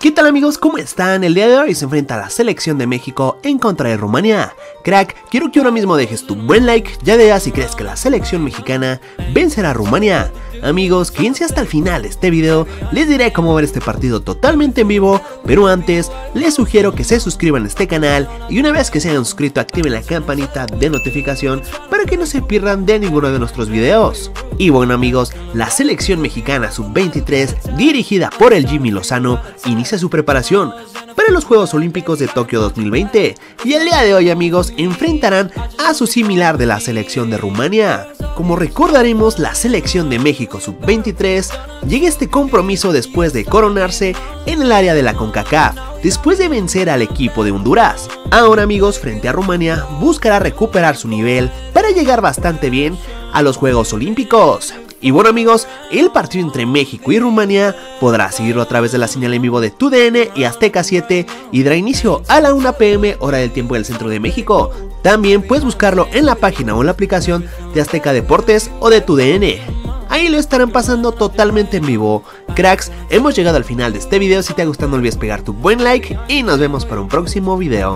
¿Qué tal amigos? ¿Cómo están? El día de hoy se enfrenta la selección de México en contra de Rumanía. Crack, quiero que ahora mismo dejes tu buen like, ya veas si crees que la selección mexicana vencerá a Rumanía. Amigos, quédense hasta el final de este video, les diré cómo ver este partido totalmente en vivo, pero antes les sugiero que se suscriban a este canal y una vez que se hayan suscrito activen la campanita de notificación para que no se pierdan de ninguno de nuestros videos. Y bueno amigos, la selección mexicana sub-23 dirigida por el Jimmy Lozano inicia su preparación para los Juegos Olímpicos de Tokio 2020 y el día de hoy amigos enfrentarán a su similar de la selección de Rumania. Como recordaremos, la selección de México sub-23 llega a este compromiso después de coronarse en el área de la CONCACAF, después de vencer al equipo de Honduras. Ahora amigos, frente a Rumania, buscará recuperar su nivel para llegar bastante bien a los Juegos Olímpicos. Y bueno amigos, el partido entre México y Rumania podrá seguirlo a través de la señal en vivo de TUDN y Azteca 7 y dará inicio a la 1 pm hora del tiempo del centro de México. También puedes buscarlo en la página o en la aplicación de Azteca Deportes o de TUDN. Ahí lo estarán pasando totalmente en vivo. Cracks, hemos llegado al final de este video. Si te ha gustado no olvides pegar tu buen like y nos vemos para un próximo video.